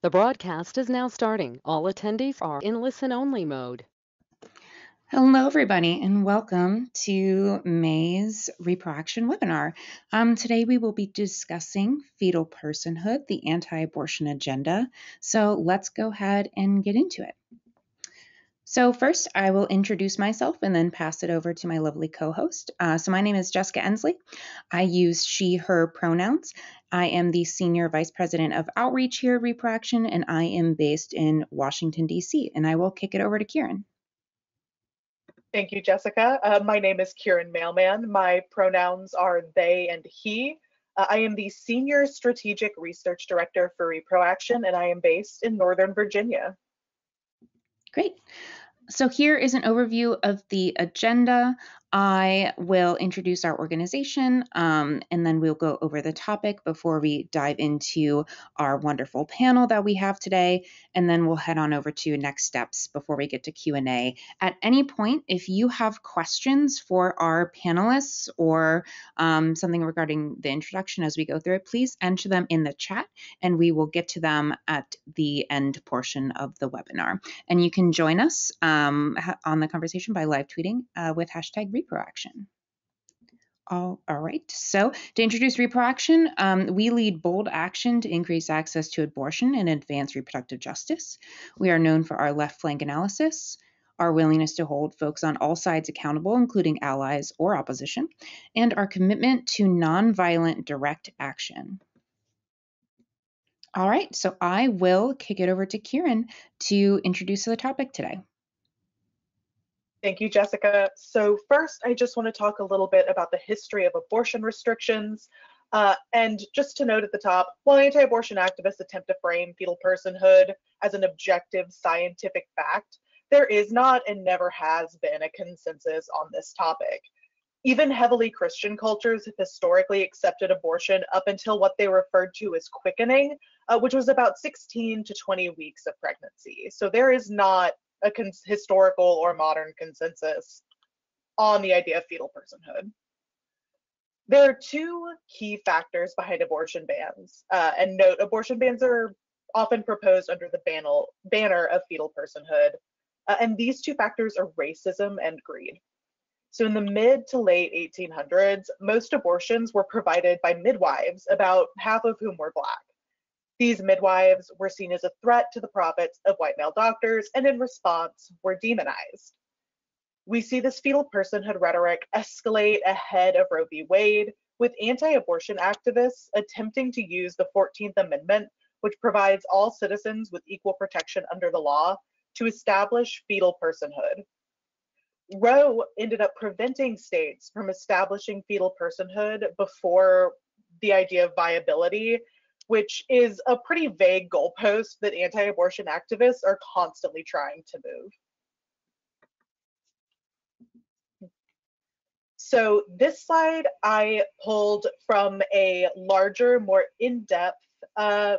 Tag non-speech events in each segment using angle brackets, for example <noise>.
The broadcast is now starting. All attendees are in listen-only mode. Hello, everybody, and welcome to May's Reproaction webinar. Um, today, we will be discussing fetal personhood, the anti abortion agenda. So, let's go ahead and get into it. So, first, I will introduce myself and then pass it over to my lovely co host. Uh, so, my name is Jessica Ensley. I use she, her pronouns, I am the Senior Vice President of Outreach here at Reproaction, and I am based in Washington, D.C. And I will kick it over to Kieran. Thank you, Jessica. Uh, my name is Kieran Mailman. My pronouns are they and he. Uh, I am the Senior Strategic Research Director for Reproaction, and I am based in Northern Virginia. Great. So here is an overview of the agenda. I will introduce our organization um, and then we'll go over the topic before we dive into our wonderful panel that we have today and then we'll head on over to next steps before we get to Q&A. At any point if you have questions for our panelists or um, something regarding the introduction as we go through it, please enter them in the chat and we will get to them at the end portion of the webinar. And you can join us um, on the conversation by live tweeting uh, with hashtag reproaction. All, all right. So, to introduce reproaction, um, we lead bold action to increase access to abortion and advance reproductive justice. We are known for our left flank analysis, our willingness to hold folks on all sides accountable, including allies or opposition, and our commitment to nonviolent direct action. All right, so I will kick it over to Kieran to introduce the topic today. Thank you, Jessica. So first, I just want to talk a little bit about the history of abortion restrictions. Uh, and just to note at the top, while anti-abortion activists attempt to frame fetal personhood as an objective scientific fact, there is not and never has been a consensus on this topic. Even heavily Christian cultures have historically accepted abortion up until what they referred to as quickening, uh, which was about 16 to 20 weeks of pregnancy. So there is not a historical or modern consensus on the idea of fetal personhood. There are two key factors behind abortion bans. Uh, and note, abortion bans are often proposed under the banner of fetal personhood. Uh, and these two factors are racism and greed. So in the mid to late 1800s, most abortions were provided by midwives, about half of whom were Black. These midwives were seen as a threat to the profits of white male doctors and in response were demonized. We see this fetal personhood rhetoric escalate ahead of Roe v. Wade, with anti abortion activists attempting to use the 14th Amendment, which provides all citizens with equal protection under the law, to establish fetal personhood. Roe ended up preventing states from establishing fetal personhood before the idea of viability which is a pretty vague goalpost that anti abortion activists are constantly trying to move. So this slide I pulled from a larger, more in-depth uh,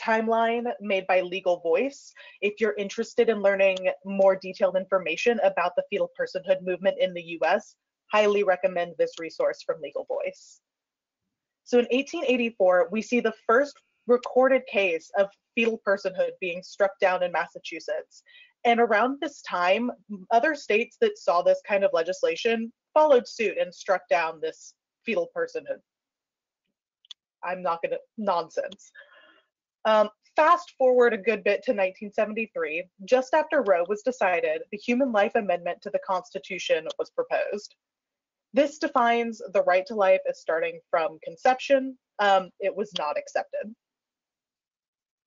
timeline made by Legal Voice. If you're interested in learning more detailed information about the fetal personhood movement in the US, highly recommend this resource from Legal Voice. So in 1884, we see the first recorded case of fetal personhood being struck down in Massachusetts. And around this time, other states that saw this kind of legislation followed suit and struck down this fetal personhood. I'm not going to, nonsense. Um, fast forward a good bit to 1973, just after Roe was decided, the Human Life Amendment to the Constitution was proposed. This defines the right to life as starting from conception. Um, it was not accepted.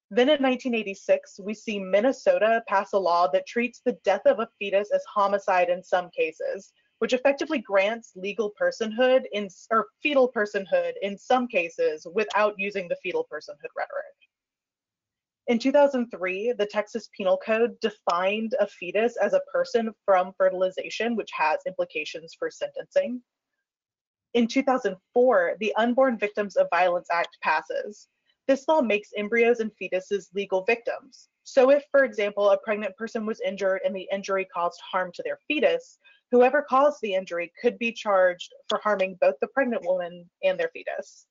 Then in 1986, we see Minnesota pass a law that treats the death of a fetus as homicide in some cases, which effectively grants legal personhood in or fetal personhood in some cases without using the fetal personhood rhetoric. In 2003, the Texas Penal Code defined a fetus as a person from fertilization, which has implications for sentencing. In 2004, the Unborn Victims of Violence Act passes. This law makes embryos and fetuses legal victims. So if, for example, a pregnant person was injured and the injury caused harm to their fetus, whoever caused the injury could be charged for harming both the pregnant woman and their fetus.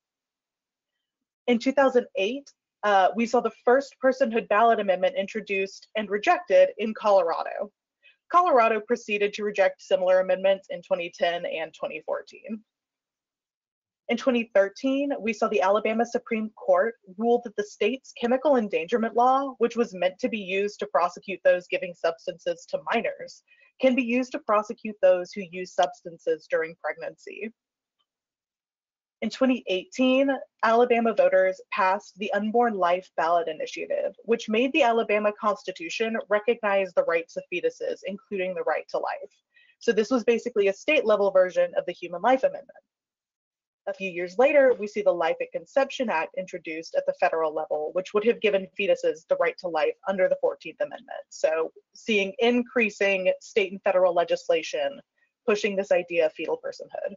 In 2008, uh, we saw the first personhood ballot amendment introduced and rejected in Colorado. Colorado proceeded to reject similar amendments in 2010 and 2014. In 2013, we saw the Alabama Supreme Court rule that the state's chemical endangerment law, which was meant to be used to prosecute those giving substances to minors, can be used to prosecute those who use substances during pregnancy. In 2018, Alabama voters passed the Unborn Life Ballot Initiative, which made the Alabama Constitution recognize the rights of fetuses, including the right to life. So this was basically a state level version of the Human Life Amendment. A few years later, we see the Life at Conception Act introduced at the federal level, which would have given fetuses the right to life under the 14th Amendment. So seeing increasing state and federal legislation pushing this idea of fetal personhood.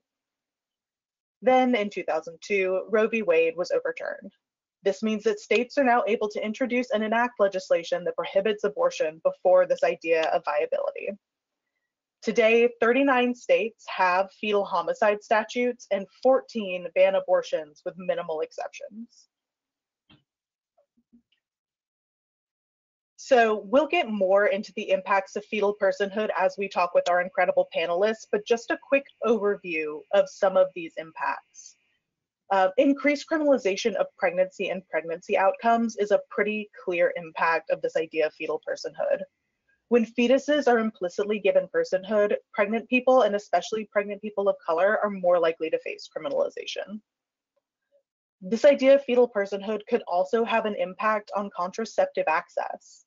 Then in 2002, Roe v. Wade was overturned. This means that states are now able to introduce and enact legislation that prohibits abortion before this idea of viability. Today, 39 states have fetal homicide statutes and 14 ban abortions with minimal exceptions. So we'll get more into the impacts of fetal personhood as we talk with our incredible panelists, but just a quick overview of some of these impacts. Uh, increased criminalization of pregnancy and pregnancy outcomes is a pretty clear impact of this idea of fetal personhood. When fetuses are implicitly given personhood, pregnant people, and especially pregnant people of color, are more likely to face criminalization. This idea of fetal personhood could also have an impact on contraceptive access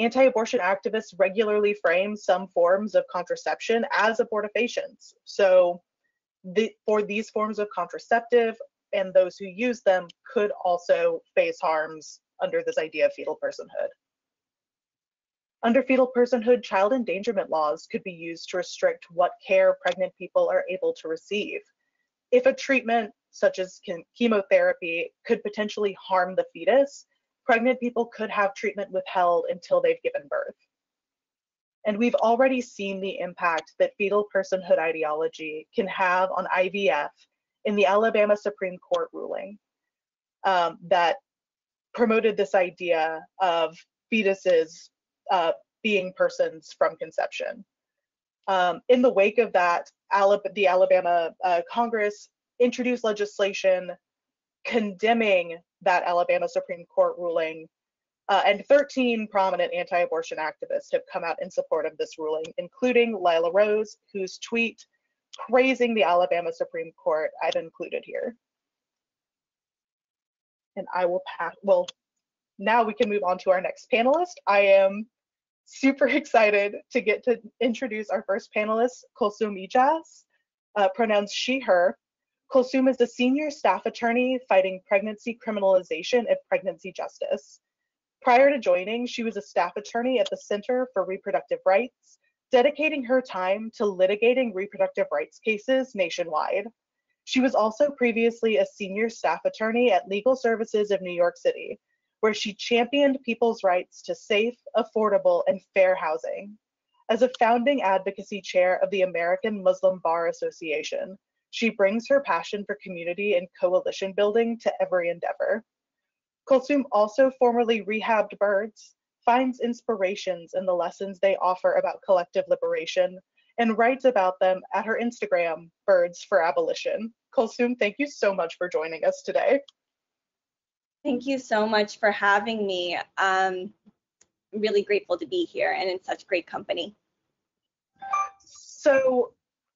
anti-abortion activists regularly frame some forms of contraception as abortifacients. So the, for these forms of contraceptive and those who use them could also face harms under this idea of fetal personhood. Under fetal personhood, child endangerment laws could be used to restrict what care pregnant people are able to receive. If a treatment such as chemotherapy could potentially harm the fetus, pregnant people could have treatment withheld until they've given birth. And we've already seen the impact that fetal personhood ideology can have on IVF in the Alabama Supreme Court ruling um, that promoted this idea of fetuses uh, being persons from conception. Um, in the wake of that, the Alabama uh, Congress introduced legislation condemning that Alabama Supreme Court ruling. Uh, and 13 prominent anti-abortion activists have come out in support of this ruling, including Lila Rose, whose tweet praising the Alabama Supreme Court I've included here. And I will pass, well, now we can move on to our next panelist. I am super <laughs> excited to get to introduce our first panelist, Kulsum Ijaz, uh, pronouns she, her, Kulsum is a senior staff attorney fighting pregnancy criminalization and pregnancy justice. Prior to joining, she was a staff attorney at the Center for Reproductive Rights, dedicating her time to litigating reproductive rights cases nationwide. She was also previously a senior staff attorney at Legal Services of New York City, where she championed people's rights to safe, affordable, and fair housing. As a founding advocacy chair of the American Muslim Bar Association, she brings her passion for community and coalition building to every endeavor. Kulsum also formerly rehabbed birds, finds inspirations in the lessons they offer about collective liberation, and writes about them at her Instagram, Birds for Abolition. Kulsum, thank you so much for joining us today. Thank you so much for having me. Um, I'm really grateful to be here and in such great company. So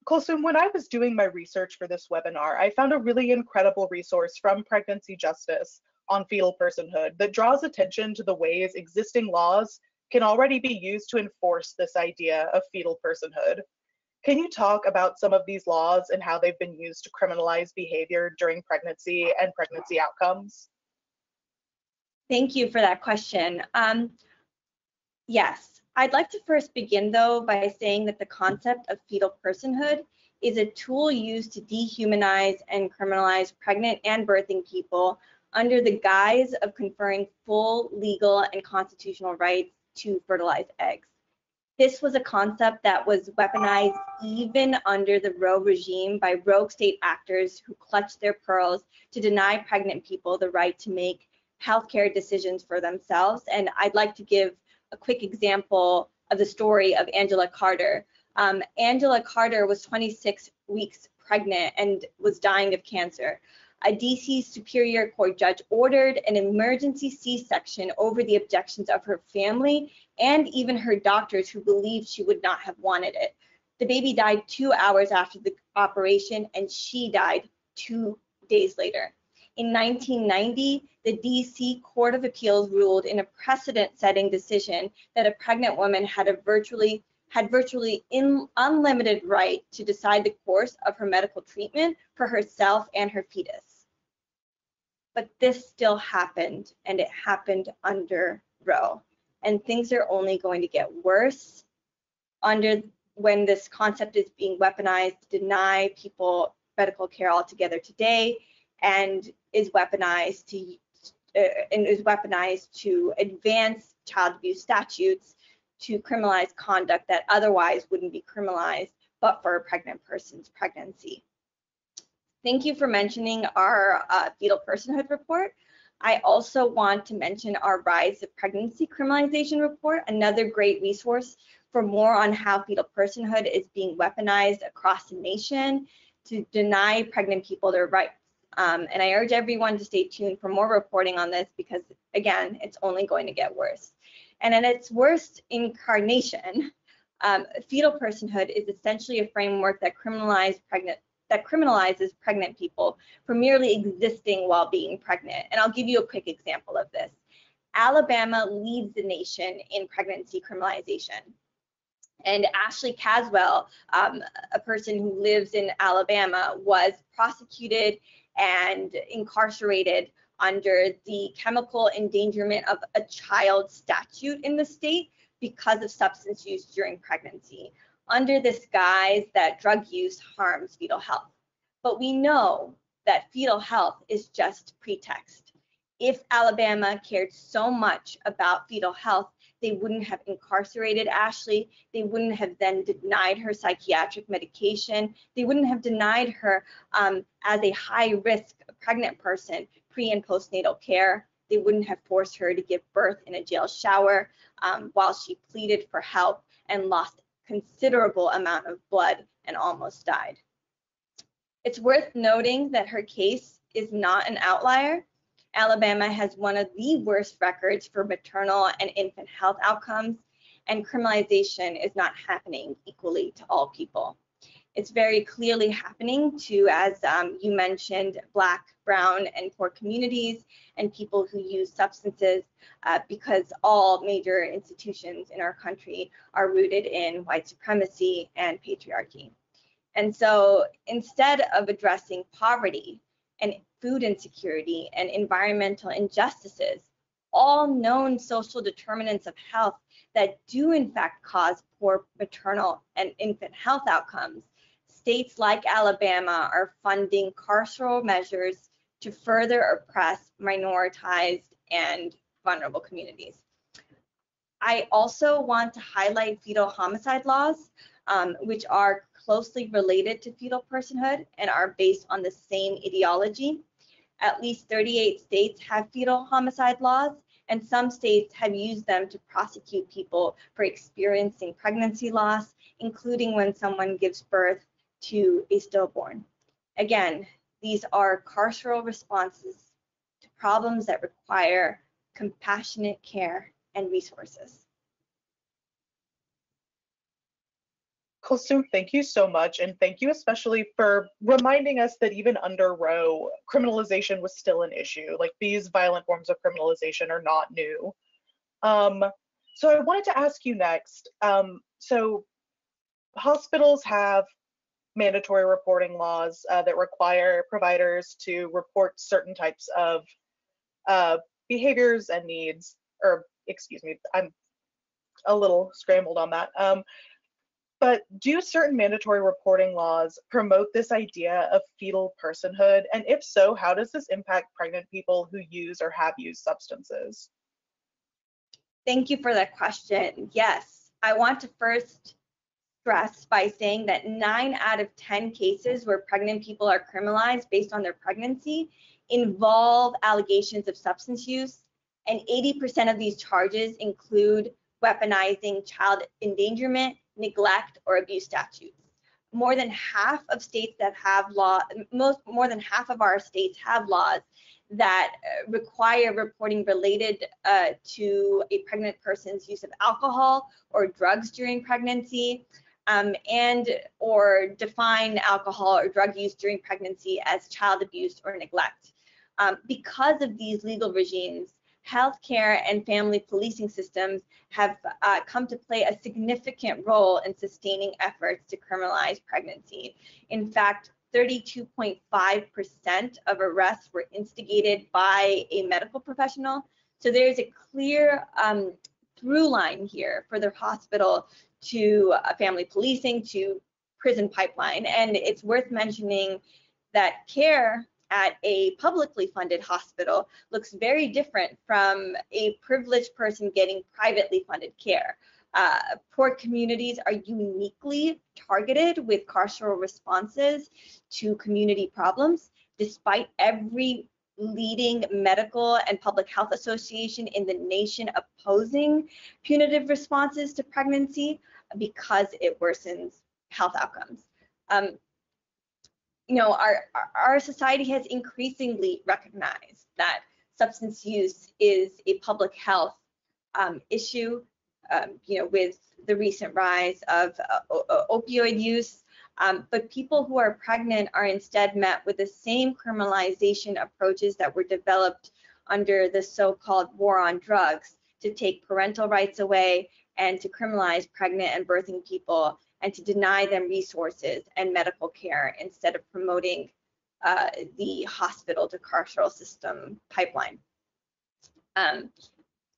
Kulsum, when I was doing my research for this webinar, I found a really incredible resource from Pregnancy Justice on fetal personhood that draws attention to the ways existing laws can already be used to enforce this idea of fetal personhood. Can you talk about some of these laws and how they've been used to criminalize behavior during pregnancy and pregnancy outcomes? Thank you for that question. Um, yes, I'd like to first begin though by saying that the concept of fetal personhood is a tool used to dehumanize and criminalize pregnant and birthing people under the guise of conferring full legal and constitutional rights to fertilize eggs. This was a concept that was weaponized even under the Roe regime by rogue state actors who clutched their pearls to deny pregnant people the right to make healthcare decisions for themselves. And I'd like to give a quick example of the story of Angela Carter. Um, Angela Carter was 26 weeks pregnant and was dying of cancer. A DC Superior Court judge ordered an emergency C-section over the objections of her family and even her doctors who believed she would not have wanted it. The baby died two hours after the operation and she died two days later. In 1990, the DC Court of Appeals ruled in a precedent-setting decision that a pregnant woman had a virtually had virtually in, unlimited right to decide the course of her medical treatment for herself and her fetus. But this still happened, and it happened under Roe. And things are only going to get worse under when this concept is being weaponized to deny people medical care altogether today and is weaponized to uh, and is weaponized to advance child abuse statutes to criminalize conduct that otherwise wouldn't be criminalized but for a pregnant person's pregnancy. Thank you for mentioning our uh, fetal personhood report. I also want to mention our Rise of Pregnancy Criminalization report, another great resource for more on how fetal personhood is being weaponized across the nation to deny pregnant people their rights. Um, and I urge everyone to stay tuned for more reporting on this because, again, it's only going to get worse. And in its worst incarnation, um, fetal personhood is essentially a framework that criminalizes pregnant that criminalizes pregnant people for merely existing while being pregnant. And I'll give you a quick example of this. Alabama leads the nation in pregnancy criminalization. And Ashley Caswell, um, a person who lives in Alabama, was prosecuted and incarcerated under the chemical endangerment of a child statute in the state because of substance use during pregnancy, under this guise that drug use harms fetal health. But we know that fetal health is just pretext. If Alabama cared so much about fetal health, they wouldn't have incarcerated Ashley. They wouldn't have then denied her psychiatric medication. They wouldn't have denied her um, as a high risk pregnant person pre and postnatal care. They wouldn't have forced her to give birth in a jail shower um, while she pleaded for help and lost considerable amount of blood and almost died. It's worth noting that her case is not an outlier. Alabama has one of the worst records for maternal and infant health outcomes, and criminalization is not happening equally to all people. It's very clearly happening to, as um, you mentioned, Black, Brown, and poor communities and people who use substances uh, because all major institutions in our country are rooted in white supremacy and patriarchy. And so instead of addressing poverty and food insecurity and environmental injustices, all known social determinants of health that do in fact cause poor maternal and infant health outcomes, states like Alabama are funding carceral measures to further oppress minoritized and vulnerable communities. I also want to highlight fetal homicide laws, um, which are closely related to fetal personhood and are based on the same ideology. At least 38 states have fetal homicide laws, and some states have used them to prosecute people for experiencing pregnancy loss, including when someone gives birth to a stillborn. Again, these are carceral responses to problems that require compassionate care and resources. Kulsum, thank you so much. And thank you especially for reminding us that even under Roe, criminalization was still an issue. Like these violent forms of criminalization are not new. Um, so I wanted to ask you next. Um, so hospitals have mandatory reporting laws uh, that require providers to report certain types of uh, behaviors and needs, or excuse me, I'm a little scrambled on that. Um, but do certain mandatory reporting laws promote this idea of fetal personhood? And if so, how does this impact pregnant people who use or have used substances? Thank you for that question. Yes, I want to first stress by saying that nine out of 10 cases where pregnant people are criminalized based on their pregnancy involve allegations of substance use, and 80% of these charges include weaponizing child endangerment, neglect, or abuse statutes. More than half of states that have law, most more than half of our states have laws that uh, require reporting related uh, to a pregnant person's use of alcohol or drugs during pregnancy um, and or define alcohol or drug use during pregnancy as child abuse or neglect. Um, because of these legal regimes, healthcare and family policing systems have uh, come to play a significant role in sustaining efforts to criminalize pregnancy. In fact, 32.5% of arrests were instigated by a medical professional. So there's a clear um, through line here for the hospital to uh, family policing to prison pipeline. And it's worth mentioning that care at a publicly funded hospital looks very different from a privileged person getting privately funded care. Uh, poor communities are uniquely targeted with carceral responses to community problems, despite every leading medical and public health association in the nation opposing punitive responses to pregnancy because it worsens health outcomes. Um, you know, our, our society has increasingly recognized that substance use is a public health um, issue, um, you know, with the recent rise of uh, opioid use. Um, but people who are pregnant are instead met with the same criminalization approaches that were developed under the so-called war on drugs to take parental rights away and to criminalize pregnant and birthing people and to deny them resources and medical care instead of promoting uh, the hospital to carceral system pipeline. Um,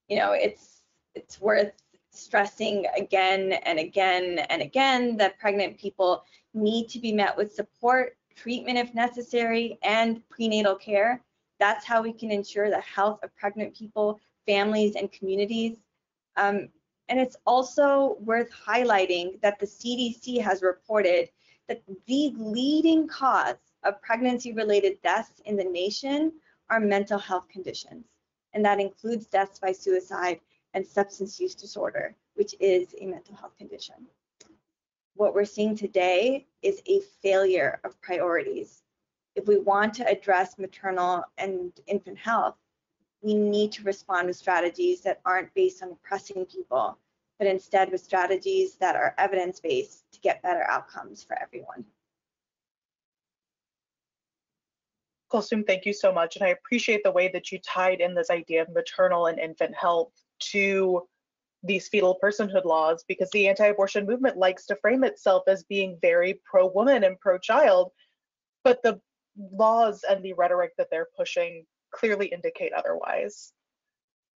you know, it's it's worth stressing again and again and again that pregnant people need to be met with support, treatment if necessary, and prenatal care. That's how we can ensure the health of pregnant people, families, and communities. Um, and it's also worth highlighting that the CDC has reported that the leading cause of pregnancy related deaths in the nation are mental health conditions. And that includes deaths by suicide and substance use disorder, which is a mental health condition. What we're seeing today is a failure of priorities. If we want to address maternal and infant health, we need to respond with strategies that aren't based on oppressing people, but instead with strategies that are evidence-based to get better outcomes for everyone. Kulsum, thank you so much. And I appreciate the way that you tied in this idea of maternal and infant health to these fetal personhood laws because the anti-abortion movement likes to frame itself as being very pro-woman and pro-child, but the laws and the rhetoric that they're pushing clearly indicate otherwise.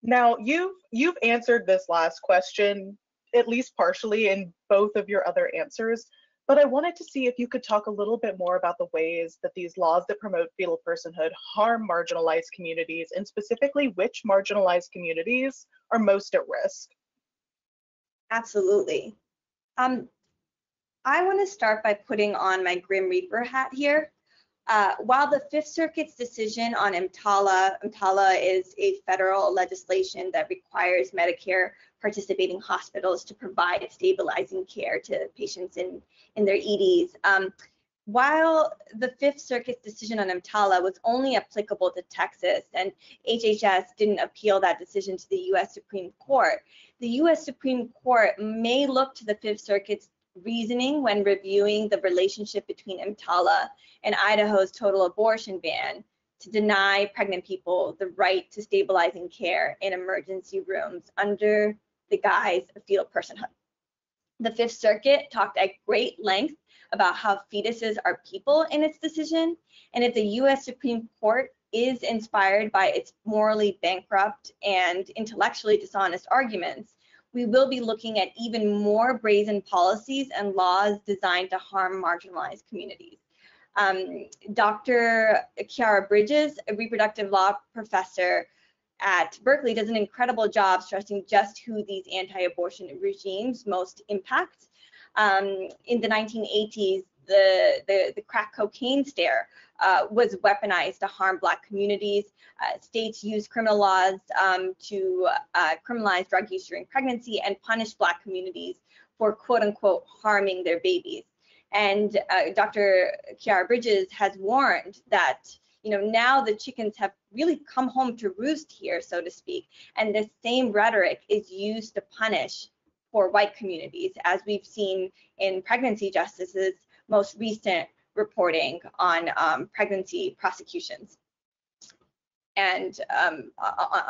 Now, you've you've answered this last question at least partially in both of your other answers, but I wanted to see if you could talk a little bit more about the ways that these laws that promote fetal personhood harm marginalized communities and specifically which marginalized communities are most at risk. Absolutely. Um, I want to start by putting on my Grim Reaper hat here. Uh, while the Fifth Circuit's decision on EMTALA, EMTALA is a federal legislation that requires Medicare participating hospitals to provide stabilizing care to patients in, in their EDs. Um, while the Fifth Circuit's decision on EMTALA was only applicable to Texas and HHS didn't appeal that decision to the US Supreme Court, the US Supreme Court may look to the Fifth Circuit's reasoning when reviewing the relationship between EMTALA and Idaho's total abortion ban to deny pregnant people the right to stabilizing care in emergency rooms under the guise of fetal personhood. The Fifth Circuit talked at great length about how fetuses are people in its decision, and if the US Supreme Court is inspired by its morally bankrupt and intellectually dishonest arguments, we will be looking at even more brazen policies and laws designed to harm marginalized communities. Um, Dr. Khiara Bridges, a reproductive law professor at Berkeley, does an incredible job stressing just who these anti-abortion regimes most impact. Um, in the 1980s, the, the, the, crack cocaine stare uh, was weaponized to harm Black communities. Uh, states use criminal laws um, to uh, criminalize drug use during pregnancy and punish Black communities for quote unquote harming their babies. And uh, Dr. Khiara Bridges has warned that you know now the chickens have really come home to roost here, so to speak, and the same rhetoric is used to punish for white communities, as we've seen in pregnancy justice's most recent reporting on um, pregnancy prosecutions and um,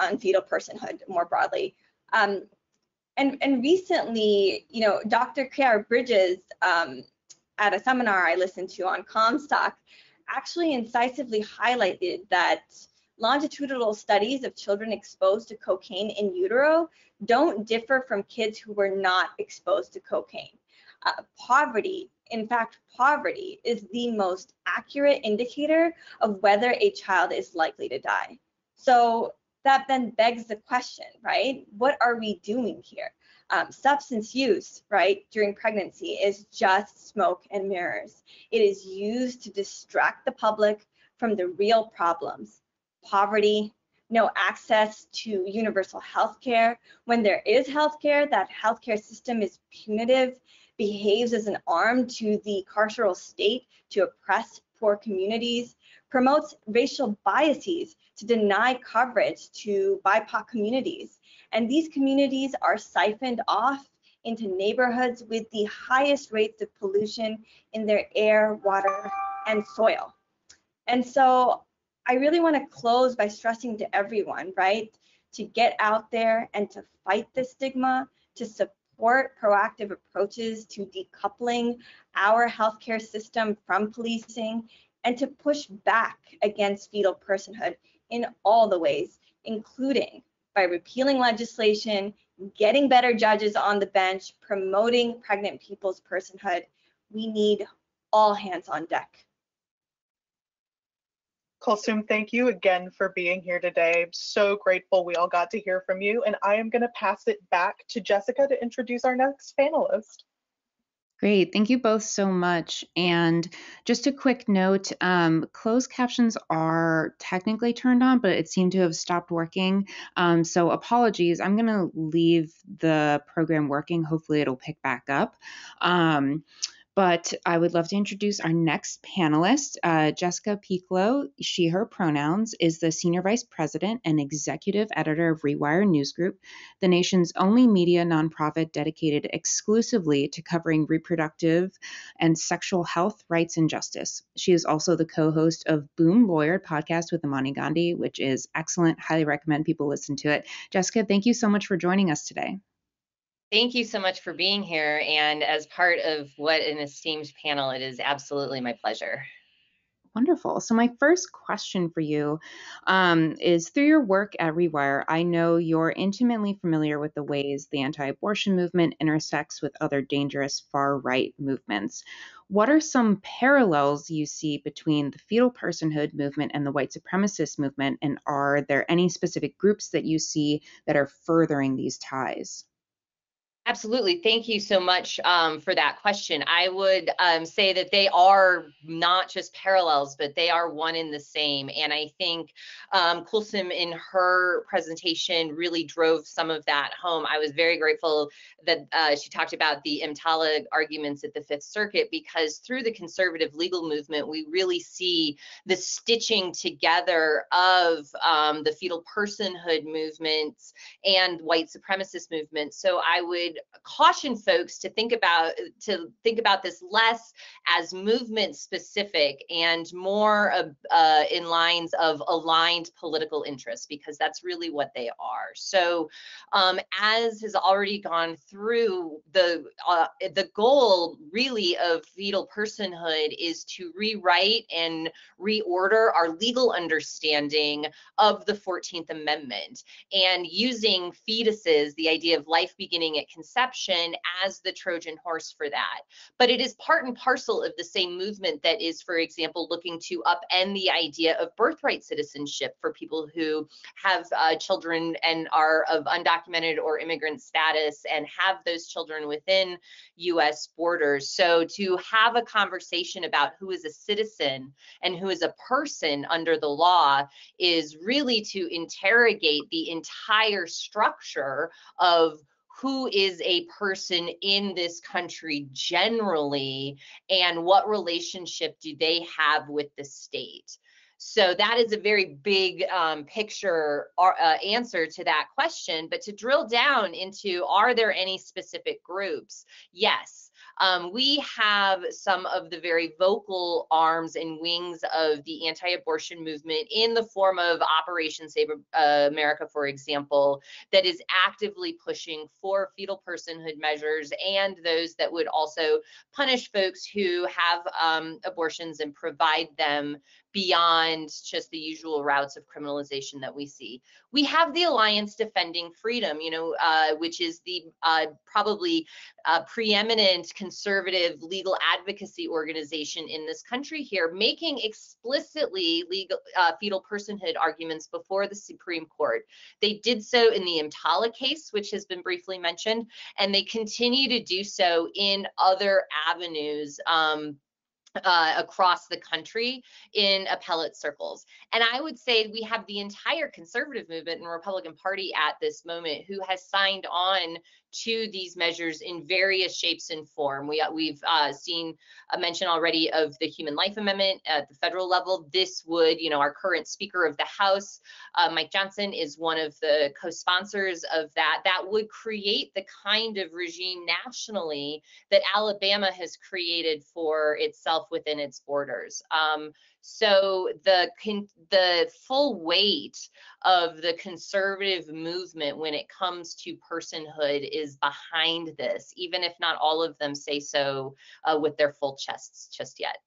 on fetal personhood more broadly. Um, and, and recently, you know, Dr. Khiara Bridges um, at a seminar I listened to on Comstock actually incisively highlighted that longitudinal studies of children exposed to cocaine in utero don't differ from kids who were not exposed to cocaine. Uh, poverty, in fact, poverty is the most accurate indicator of whether a child is likely to die. So that then begs the question, right? What are we doing here? Um, substance use, right, during pregnancy is just smoke and mirrors. It is used to distract the public from the real problems poverty, no access to universal health care. When there is health care, that healthcare system is punitive, behaves as an arm to the carceral state to oppress poor communities, promotes racial biases to deny coverage to BIPOC communities. And these communities are siphoned off into neighborhoods with the highest rates of pollution in their air, water, and soil. And so I really want to close by stressing to everyone, right, to get out there and to fight the stigma, to support proactive approaches to decoupling our healthcare system from policing, and to push back against fetal personhood in all the ways, including by repealing legislation, getting better judges on the bench, promoting pregnant people's personhood. We need all hands on deck. Kulsum, thank you again for being here today. I'm so grateful we all got to hear from you. And I am going to pass it back to Jessica to introduce our next panelist. Great. Thank you both so much. And just a quick note um, closed captions are technically turned on, but it seemed to have stopped working. Um, so apologies. I'm going to leave the program working. Hopefully, it'll pick back up. Um, but I would love to introduce our next panelist, uh, Jessica Pieklo. She, her pronouns, is the Senior Vice President and Executive Editor of Rewire News Group, the nation's only media nonprofit dedicated exclusively to covering reproductive and sexual health, rights, and justice. She is also the co host of Boom Lawyered podcast with Imani Gandy, which is excellent. Highly recommend people listen to it. Jessica, thank you so much for joining us today. Thank you so much for being here. And as part of what an esteemed panel, it is absolutely my pleasure. Wonderful. So, my first question for you um, is through your work at Rewire, I know you're intimately familiar with the ways the anti abortion movement intersects with other dangerous far right movements. What are some parallels you see between the fetal personhood movement and the white supremacist movement? And are there any specific groups that you see that are furthering these ties? Absolutely. Thank you so much um, for that question. I would um, say that they are not just parallels, but they are one in the same. And I think um, in her presentation really drove some of that home. I was very grateful that uh, she talked about the EMTALA arguments at the Fifth Circuit because through the conservative legal movement, we really see the stitching together of um, the fetal personhood movements and white supremacist movements. So I would caution folks to think about to think about this less as movement specific and more uh, in lines of aligned political interests because that's really what they are. So um, as has already gone through the uh, the goal really of fetal personhood is to rewrite and reorder our legal understanding of the 14th Amendment and using fetuses, the idea of life beginning at conception conception as the Trojan horse for that. But it is part and parcel of the same movement that is, for example, looking to upend the idea of birthright citizenship for people who have uh, children and are of undocumented or immigrant status and have those children within US borders. So to have a conversation about who is a citizen and who is a person under the law is really to interrogate the entire structure of who is a person in this country generally and what relationship do they have with the state so that is a very big um, picture or, uh, answer to that question. But to drill down into are there any specific groups? Yes. Um, we have some of the very vocal arms and wings of the anti-abortion movement in the form of Operation Save uh, America, for example, that is actively pushing for fetal personhood measures and those that would also punish folks who have um, abortions and provide them beyond just the usual routes of criminalization that we see. We have the Alliance Defending Freedom, you know, uh, which is the uh, probably uh, preeminent conservative legal advocacy organization in this country here, making explicitly legal uh, fetal personhood arguments before the Supreme Court. They did so in the EMTALA case, which has been briefly mentioned, and they continue to do so in other avenues. Um, uh, across the country in appellate circles. And I would say we have the entire conservative movement and Republican Party at this moment who has signed on to these measures in various shapes and form. We, uh, we've uh, seen a mention already of the Human Life Amendment at the federal level. This would, you know, our current Speaker of the House, uh, Mike Johnson, is one of the co-sponsors of that. That would create the kind of regime nationally that Alabama has created for itself within its borders. Um, so the the full weight of the conservative movement when it comes to personhood is behind this, even if not all of them say so uh, with their full chests just yet.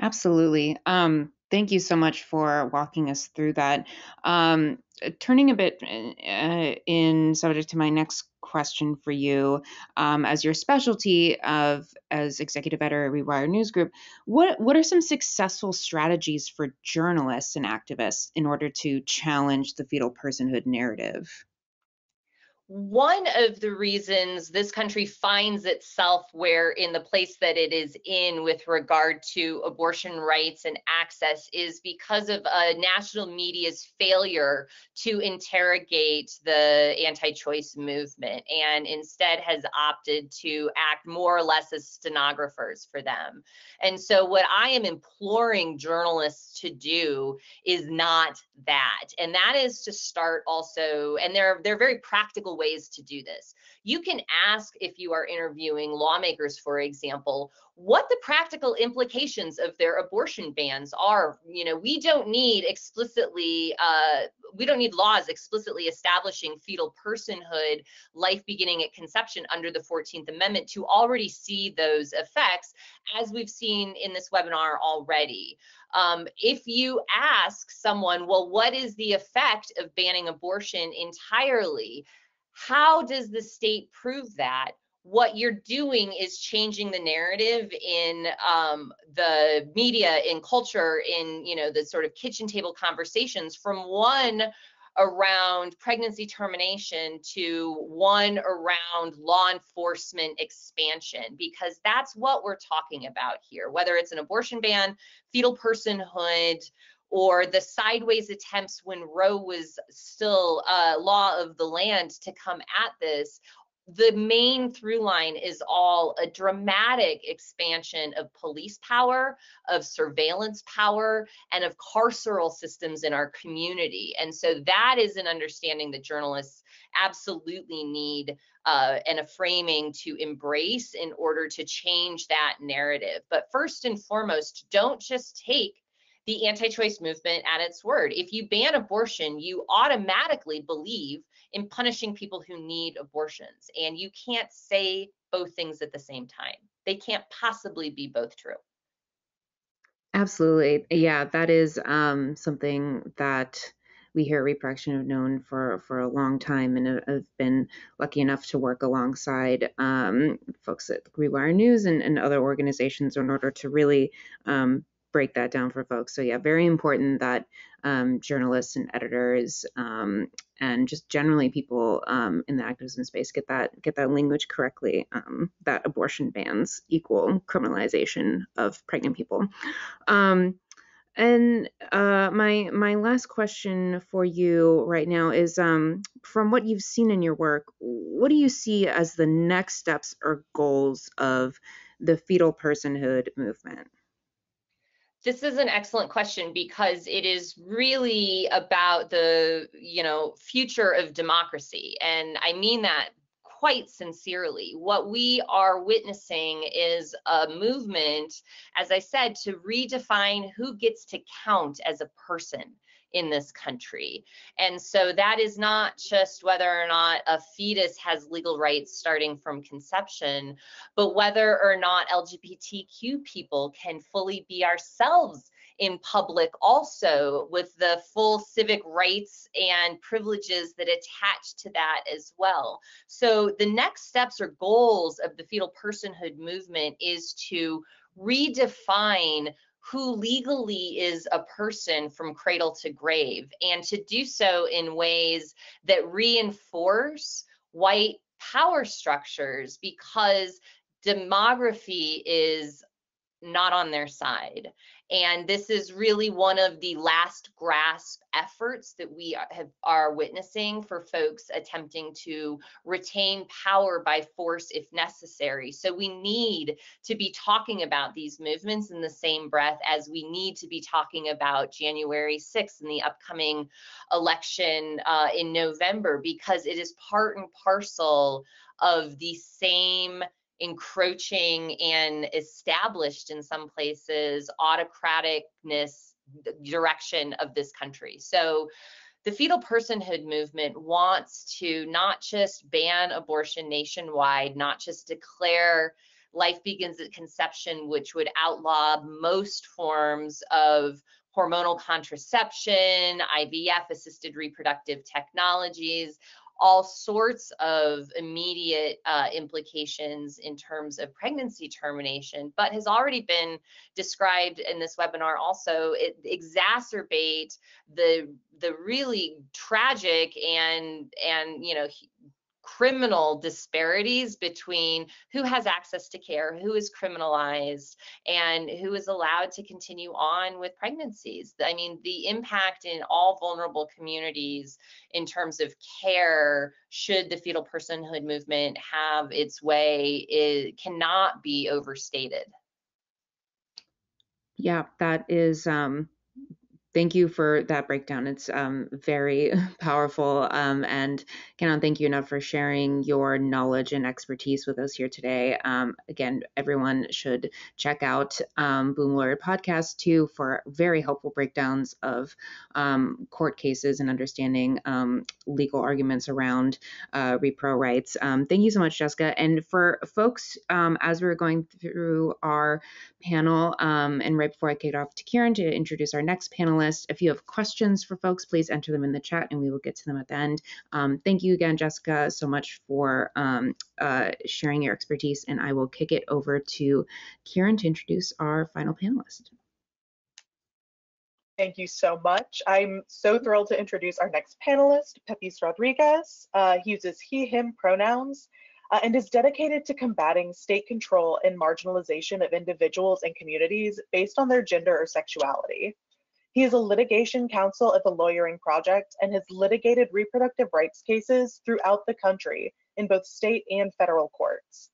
Absolutely. Um, thank you so much for walking us through that. Um, turning a bit uh, in subject to my next question for you, um, as your specialty of as executive editor at Rewire News Group, what what are some successful strategies for journalists and activists in order to challenge the fetal personhood narrative? One of the reasons this country finds itself where in the place that it is in with regard to abortion rights and access is because of a national media's failure to interrogate the anti-choice movement and instead has opted to act more or less as stenographers for them. And so what I am imploring journalists to do is not that. And that is to start also, and there are very practical ways to do this. You can ask if you are interviewing lawmakers, for example, what the practical implications of their abortion bans are. You know, we don't need explicitly, uh, we don't need laws explicitly establishing fetal personhood, life beginning at conception under the 14th Amendment to already see those effects, as we've seen in this webinar already. Um, if you ask someone, well, what is the effect of banning abortion entirely? How does the state prove that? What you're doing is changing the narrative in um, the media, in culture, in you know the sort of kitchen table conversations from one around pregnancy termination to one around law enforcement expansion, because that's what we're talking about here, whether it's an abortion ban, fetal personhood, or the sideways attempts when Roe was still uh, law of the land to come at this, the main through line is all a dramatic expansion of police power, of surveillance power, and of carceral systems in our community. And so that is an understanding that journalists absolutely need uh, and a framing to embrace in order to change that narrative. But first and foremost, don't just take the anti choice movement at its word. If you ban abortion, you automatically believe in punishing people who need abortions. And you can't say both things at the same time. They can't possibly be both true. Absolutely. Yeah, that is um, something that we here at Reproaction have known for, for a long time and have been lucky enough to work alongside um, folks at Rewire News and, and other organizations in order to really um, break that down for folks. So yeah, very important that um, journalists and editors um, and just generally people um, in the activism space get that get that language correctly. Um, that abortion bans equal criminalization of pregnant people. Um, and uh, my my last question for you right now is um, from what you've seen in your work, what do you see as the next steps or goals of the fetal personhood movement? This is an excellent question because it is really about the, you know, future of democracy. And I mean that quite sincerely. What we are witnessing is a movement, as I said, to redefine who gets to count as a person in this country. And so that is not just whether or not a fetus has legal rights starting from conception, but whether or not LGBTQ people can fully be ourselves in public also with the full civic rights and privileges that attach to that as well. So the next steps or goals of the fetal personhood movement is to redefine who legally is a person from cradle to grave, and to do so in ways that reinforce white power structures because demography is not on their side. And this is really one of the last grasp efforts that we have, are witnessing for folks attempting to retain power by force if necessary. So we need to be talking about these movements in the same breath as we need to be talking about January 6th and the upcoming election uh, in November, because it is part and parcel of the same encroaching and established in some places autocraticness direction of this country. So the fetal personhood movement wants to not just ban abortion nationwide, not just declare life begins at conception, which would outlaw most forms of hormonal contraception, IVF, assisted reproductive technologies, all sorts of immediate uh, implications in terms of pregnancy termination, but has already been described in this webinar also. It exacerbate the the really tragic and and you know criminal disparities between who has access to care, who is criminalized, and who is allowed to continue on with pregnancies. I mean, the impact in all vulnerable communities in terms of care, should the fetal personhood movement have its way, it cannot be overstated. Yeah, that is um, thank you for that breakdown. It's um, very <laughs> powerful. Um, and cannot thank you enough for sharing your knowledge and expertise with us here today. Um, again, everyone should check out um, Boom Lawyered Podcast too for very helpful breakdowns of um, court cases and understanding um, legal arguments around uh, repro rights. thank you so much, Jessica. And for folks, as we we're going through our panel, and right before I kick off to Kieran to introduce our next panelist, if you have questions for folks, please enter them in the chat and we will get to them at the end. Um, thank you again, Jessica, so much for um, uh, sharing your expertise. And I will kick it over to Kieran to introduce our final panelist. Thank you so much. I'm so thrilled to introduce our next panelist, Pepis Rodriguez. Uh, he uses he, him pronouns uh, and is dedicated to combating state control and marginalization of individuals and communities based on their gender or sexuality. He is a litigation counsel at the Lawyering Project and has litigated reproductive rights cases throughout the country in both state and federal courts.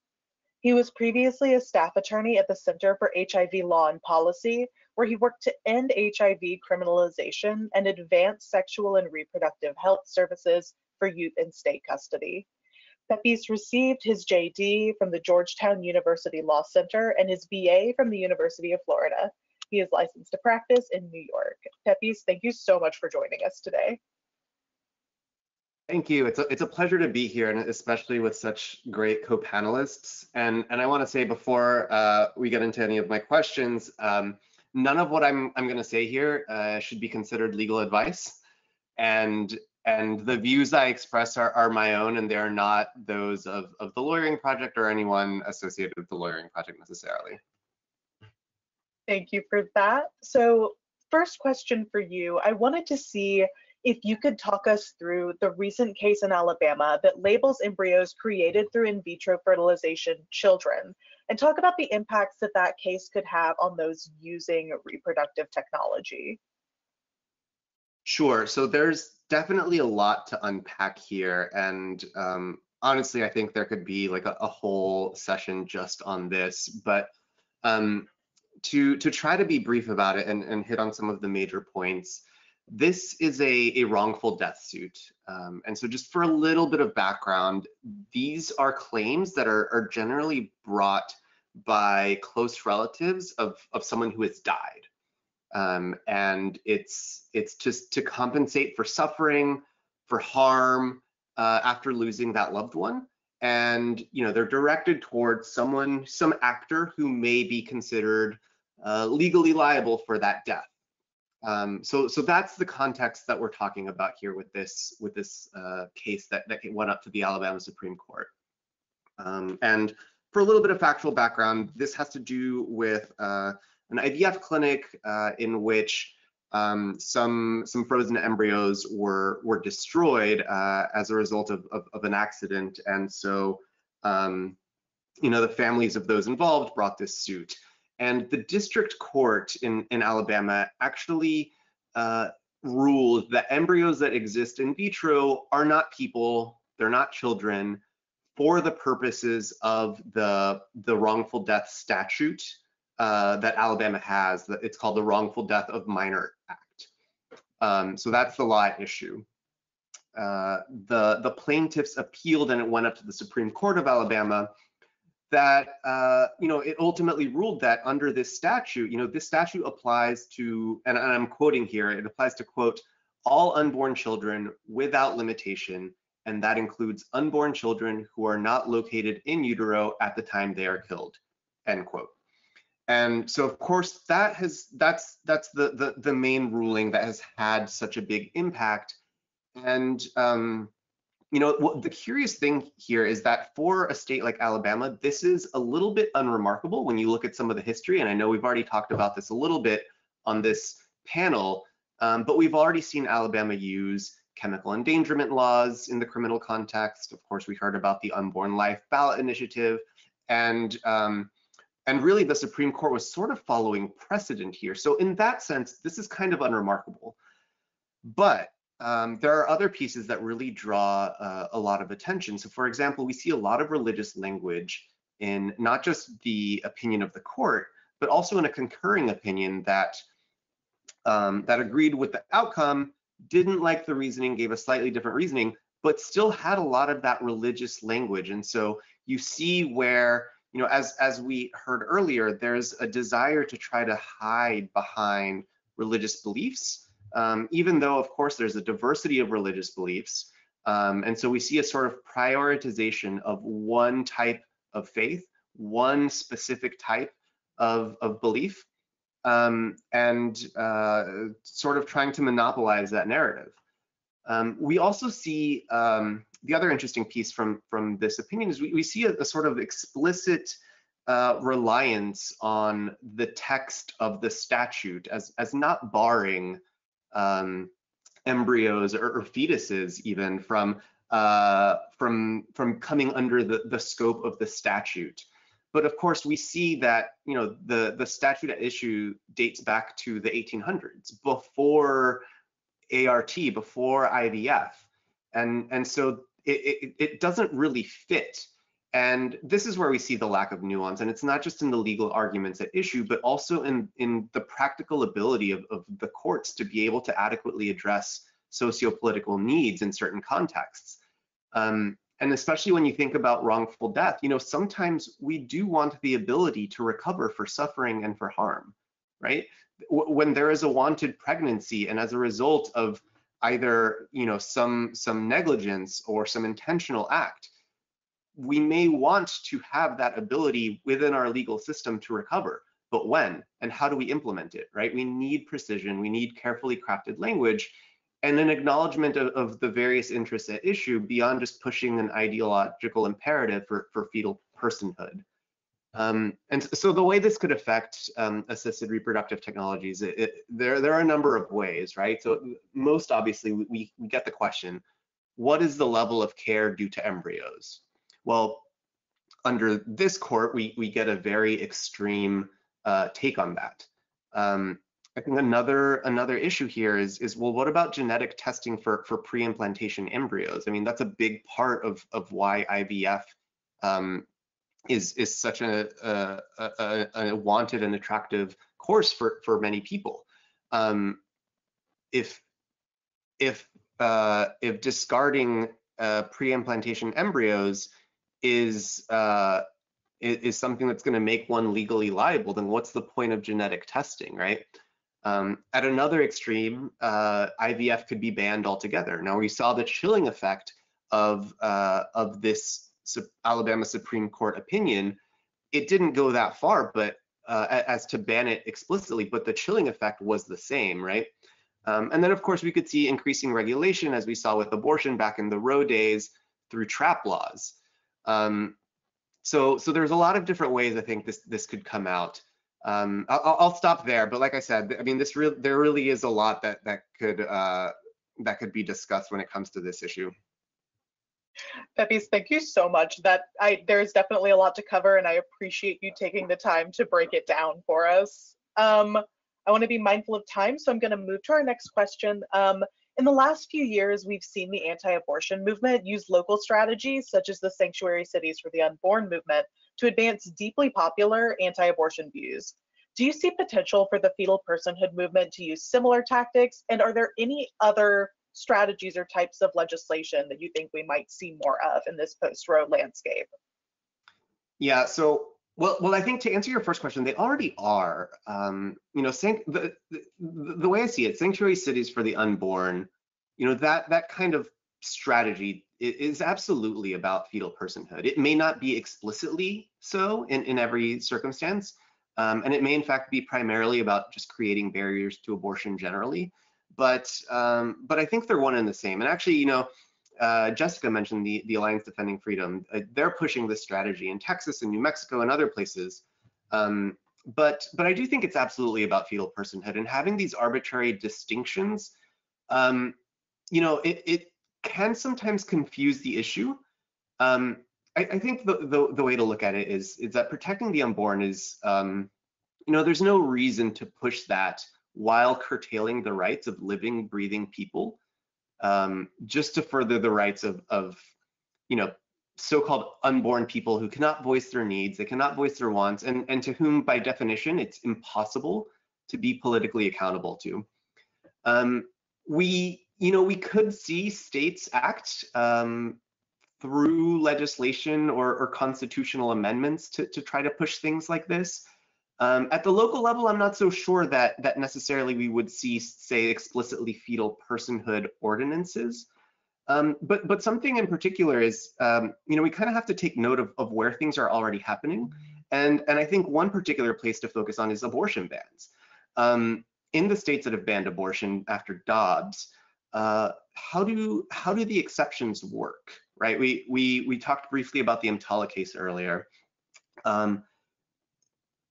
He was previously a staff attorney at the Center for HIV Law and Policy, where he worked to end HIV criminalization and advance sexual and reproductive health services for youth in state custody. Pepis received his JD from the Georgetown University Law Center and his BA from the University of Florida. He is licensed to practice in New York. Pepis, thank you so much for joining us today. Thank you. It's a, it's a pleasure to be here, and especially with such great co-panelists. And and I want to say before uh, we get into any of my questions, um, none of what I'm I'm going to say here uh, should be considered legal advice. and and the views I express are, are my own and they are not those of, of the Lawyering Project or anyone associated with the Lawyering Project necessarily. Thank you for that. So first question for you, I wanted to see if you could talk us through the recent case in Alabama that labels embryos created through in vitro fertilization children and talk about the impacts that that case could have on those using reproductive technology. Sure. So there's definitely a lot to unpack here. And um, honestly, I think there could be like a, a whole session just on this. But um, to, to try to be brief about it and, and hit on some of the major points, this is a, a wrongful death suit. Um, and so just for a little bit of background, these are claims that are, are generally brought by close relatives of, of someone who has died. Um, and it's it's just to compensate for suffering, for harm uh, after losing that loved one. And you know they're directed towards someone, some actor who may be considered uh, legally liable for that death. Um, so so that's the context that we're talking about here with this with this uh, case that that went up to the Alabama Supreme Court. Um, and for a little bit of factual background, this has to do with uh, an IVF clinic uh, in which um, some some frozen embryos were were destroyed uh, as a result of, of, of, an accident, and so um, you know the families of those involved brought this suit, and the district court in in Alabama actually uh, ruled that embryos that exist in vitro are not people, they're not children, for the purposes of the the wrongful death statute uh, that Alabama has. It's called the Wrongful Death of Minor Act. Um, so that's the law issue. Uh, the the plaintiffs appealed and it went up to the Supreme Court of Alabama that uh, you know it ultimately ruled that under this statute, you know this statute applies to and, and I'm quoting here, it applies to quote all unborn children without limitation, and that includes unborn children who are not located in utero at the time they are killed, end quote. And so of course that has that's that's the the, the main ruling that has had such a big impact. And um, you know the curious thing here is that for a state like alabama this is a little bit unremarkable when you look at some of the history and i know we've already talked about this a little bit on this panel um, but we've already seen alabama use chemical endangerment laws in the criminal context of course we heard about the unborn life ballot initiative and um, and really the Supreme Court was sort of following precedent here. So in that sense, this is kind of unremarkable. But um, there are other pieces that really draw uh, a lot of attention. So for example, we see a lot of religious language in not just the opinion of the court, but also in a concurring opinion that um, that agreed with the outcome, didn't like the reasoning, gave a slightly different reasoning, but still had a lot of that religious language. And so you see where you know, as as we heard earlier, there's a desire to try to hide behind religious beliefs, um, even though, of course, there's a diversity of religious beliefs. Um, and so we see a sort of prioritization of one type of faith, one specific type of, of belief, um, and uh, sort of trying to monopolize that narrative. Um, we also see um, the other interesting piece from from this opinion is we, we see a, a sort of explicit uh, reliance on the text of the statute as as not barring um, embryos or, or, fetuses even from uh, from from coming under the the scope of the statute. But of course, we see that you know the the statute at issue dates back to the 1800s, before ART, before IVF, and and so it, it, it doesn't really fit. And this is where we see the lack of nuance. And it's not just in the legal arguments at issue, but also in, in the practical ability of, of the courts to be able to adequately address socio-political needs in certain contexts. Um, and especially when you think about wrongful death, you know, sometimes we do want the ability to recover for suffering and for harm, right? When there is a wanted pregnancy and as a result of either you know some some negligence or some intentional act we may want to have that ability within our legal system to recover but when and how do we implement it right we need precision we need carefully crafted language and an acknowledgement of, of the various interests at issue beyond just pushing an ideological imperative for, for fetal personhood. Um, and so the way this could affect um, assisted reproductive technologies, it, it, there, there are a number of ways, right? So most obviously we, we get the question, what is the level of care due to embryos? Well, under this court, we, we get a very extreme uh, take on that. Um, I think another another issue here is is well, what about genetic testing for for pre-implantation embryos? I mean, that's a big part of of why IVF um, is is such a, a, a, a, wanted and attractive course for for many people. Um, if if uh, if discarding uh, pre-implantation embryos is uh, is something that's going to make one legally liable, then what's the point of genetic testing, right? Um, at another extreme, uh, IVF could be banned altogether. Now we saw the chilling effect of uh, of this Alabama Supreme Court opinion. It didn't go that far, but uh, as to ban it explicitly, but the chilling effect was the same, right? Um, and then of course we could see increasing regulation as we saw with abortion back in the Roe days through trap laws. Um, so so there's a lot of different ways I think this this could come out um, I'll, I'll, stop there. But like I said, I mean, this real there really is a lot that that could uh, that could be discussed when it comes to this issue. Pepis, thank you so much. That I there's definitely a lot to cover, and I appreciate you taking the time to break it down for us. Um, I want to be mindful of time, so I'm going to move to our next question. Um, in the last few years, we've seen the anti-abortion movement use local strategies, such as the Sanctuary Cities for the Unborn movement, to advance deeply popular anti-abortion views. Do you see potential for the fetal personhood movement to use similar tactics? And are there any other strategies or types of legislation that you think we might see more of in this post-Roe landscape? Yeah, so well, well, I think to answer your first question, they already are. Um, you know, the, the the way I see it, sanctuary cities for the unborn, you know, that that kind of strategy is absolutely about fetal personhood. It may not be explicitly so in, in every circumstance, um, and it may in fact be primarily about just creating barriers to abortion generally. But um, but I think they're one and the same. And actually, you know, uh, Jessica mentioned the the Alliance Defending Freedom. Uh, they're pushing this strategy in Texas and New Mexico and other places. Um, but but I do think it's absolutely about fetal personhood and having these arbitrary distinctions. Um, you know, it, it can sometimes confuse the issue. Um, I, I, think the, the, the way to look at it is is that protecting the unborn is, um, you know, there's no reason to push that while curtailing the rights of living, breathing people, um, just to further the rights of, of you know, so-called unborn people who cannot voice their needs, they cannot voice their wants, and, and to whom, by definition, it's impossible to be politically accountable to. Um, we you know, we could see states act um, through legislation or, or, constitutional amendments to, to try to push things like this. Um, at the local level, I'm not so sure that that necessarily we would see, say, explicitly fetal personhood ordinances. Um, but but something in particular is, um, you know, we kind of have to take note of, of where things are already happening, and and I think one particular place to focus on is abortion bans. Um, in the states that have banned abortion after Dobbs, uh, how do how do the exceptions work, right? We we we talked briefly about the EMTALA case earlier, um,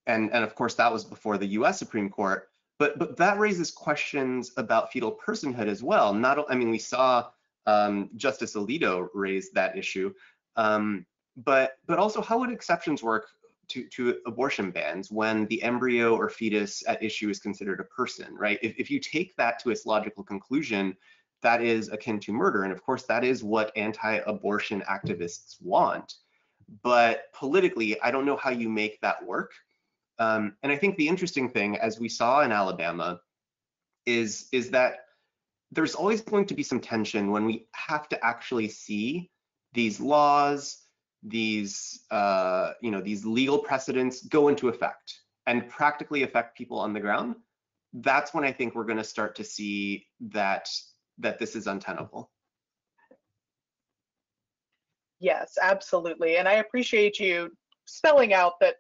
and and of course that was before the U.S. Supreme Court, but but that raises questions about fetal personhood as well. Not I mean we saw um, Justice Alito raise that issue, um, but but also how would exceptions work to, to abortion bans when the embryo or fetus at issue is considered a person, right? If, if you take that to its logical conclusion, that is akin to murder. And of course, that is what anti-abortion activists want. But politically, I don't know how you make that work. Um, and I think the interesting thing, as we saw in Alabama, is, is that there's always going to be some tension when we have to actually see these laws, these uh, you know these legal precedents go into effect and practically affect people on the ground. That's when I think we're going to start to see that that this is untenable. Yes, absolutely. And I appreciate you spelling out that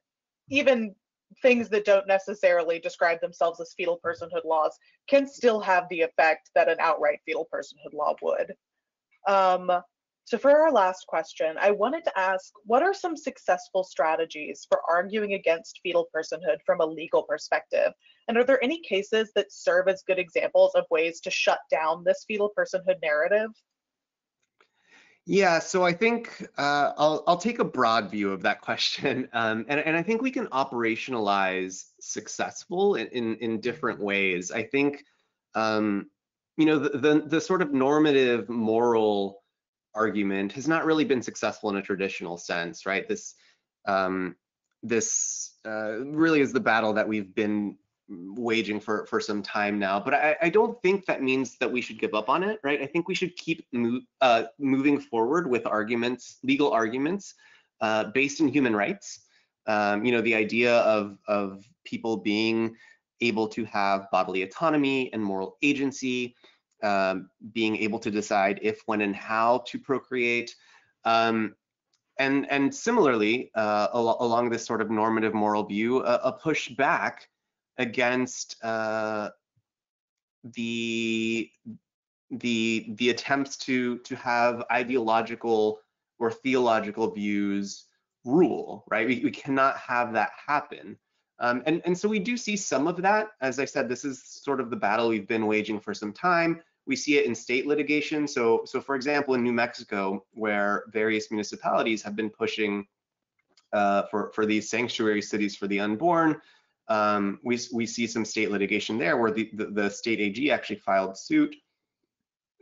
even things that don't necessarily describe themselves as fetal personhood laws can still have the effect that an outright fetal personhood law would. Um, so for our last question, I wanted to ask, what are some successful strategies for arguing against fetal personhood from a legal perspective? And are there any cases that serve as good examples of ways to shut down this fetal personhood narrative? Yeah, so I think uh, I'll I'll take a broad view of that <laughs> question, um, and and I think we can operationalize successful in in, in different ways. I think, um, you know, the, the the sort of normative moral argument has not really been successful in a traditional sense, right? This um, this uh, really is the battle that we've been waging for for some time now. But I, I don't think that means that we should give up on it, right? I think we should keep uh, moving forward with arguments, legal arguments, uh, based in human rights. Um, you know, the idea of of people being able to have bodily autonomy and moral agency, um, being able to decide if, when, and how to procreate. Um, and, and similarly, uh, al along this sort of normative moral view, a, a push back against uh, the the the attempts to to have ideological or theological views rule, right? We, we cannot have that happen. Um, and, and so we do see some of that. As I said, this is sort of the battle we've been waging for some time. We see it in state litigation. So, so for example, in New Mexico, where various municipalities have been pushing uh, for, for these sanctuary cities for the unborn, um, we, we see some state litigation there where the, the, the state AG actually filed suit.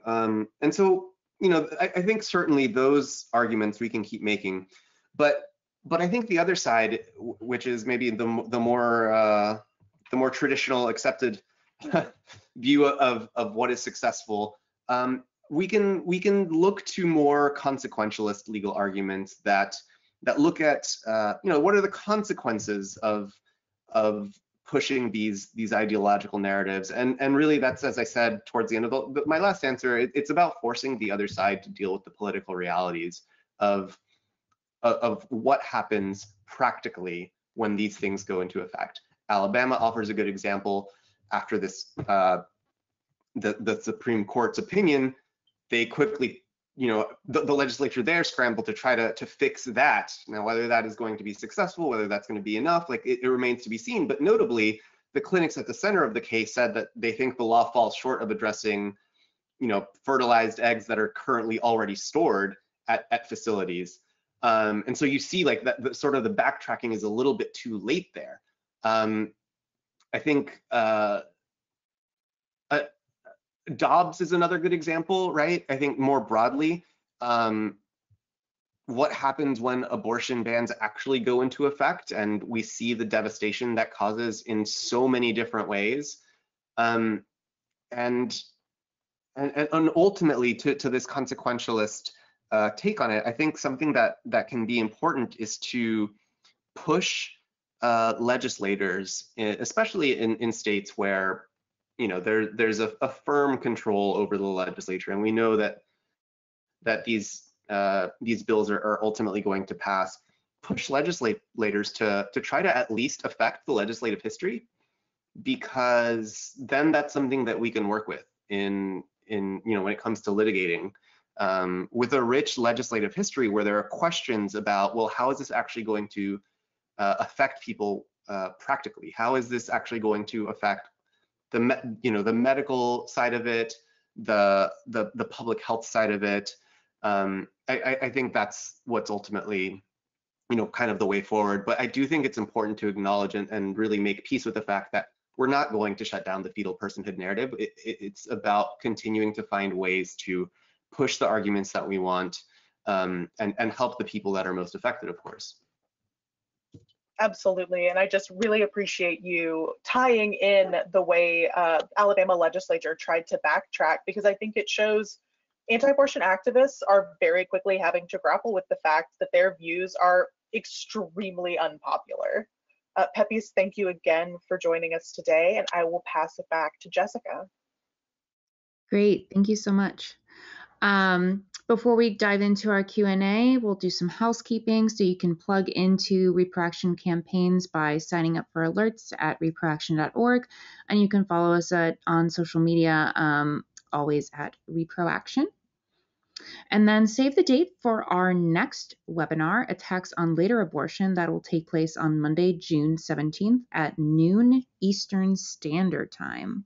Um, and so, you know, I, I, think certainly those arguments we can keep making, but but I think the other side, which is maybe the the more uh, the more traditional accepted <laughs> view of of what is successful, um, we can we can look to more consequentialist legal arguments that that look at uh, you know what are the consequences of of pushing these these ideological narratives. And and really that's as i said towards the end of the, my last answer it, it's about forcing the other side to deal with the political realities of of what happens practically when these things go into effect. Alabama offers a good example. After this uh, the the supreme court's opinion they quickly you know, the, the, legislature there scrambled to try to, to fix that. Now, whether that is going to be successful, whether that's going to be enough, like it, it remains to be seen. But notably, the clinics at the center of the case said that they think the law falls short of addressing, you know, fertilized eggs that are currently already stored at, at facilities. Um, and so you see like that the, sort of the backtracking is a little bit too late there. Um, I think uh, Dobbs is another good example, right? I think more broadly, um, what happens when abortion bans actually go into effect and we see the devastation that causes in so many different ways. Um, and, and, and ultimately to, to this consequentialist uh, take on it, I think something that, that can be important is to push uh, legislators, especially in, in states where you know there there's a, a, firm control over the legislature and we know that that these uh, these bills are, are, ultimately going to pass. Push legislators to to try to at least affect the legislative history because then that's something that we can work with in in you know when it comes to litigating um, with a rich legislative history where there are questions about well how is this actually going to uh, affect people uh, practically? How is this actually going to affect the you know the medical side of it, the the the public health side of it. Um, I, I think that's what's ultimately you know kind of the way forward. But I do think it's important to acknowledge and, and really make peace with the fact that we're not going to shut down the fetal personhood narrative. It, it, it's about continuing to find ways to push the arguments that we want um, and, and help the people that are most affected, of course. Absolutely. And I just really appreciate you tying in the way uh, Alabama legislature tried to backtrack because I think it shows anti-abortion activists are very quickly having to grapple with the fact that their views are extremely unpopular. Uh, Pepis, thank you again for joining us today, and I will pass it back to Jessica. Great, thank you so much. Um, before we dive into our Q&A, we'll do some housekeeping so you can plug into ReproAction campaigns by signing up for alerts at reproaction.org and you can follow us at, on social media um, always at ReproAction. And then save the date for our next webinar, Attacks on Later Abortion, that will take place on Monday, June 17th at noon Eastern Standard Time.